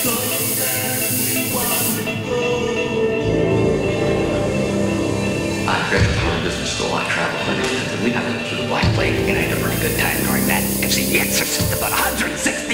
I graduated from business school. I traveled hundreds of times. We the Black Lake, and I had a pretty good time during that. And see, the answer's about 160.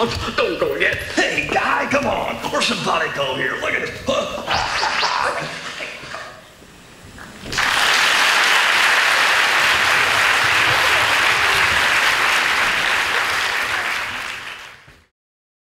Don't go yet. Hey, guy, come on. Where's some body go here? Look at this.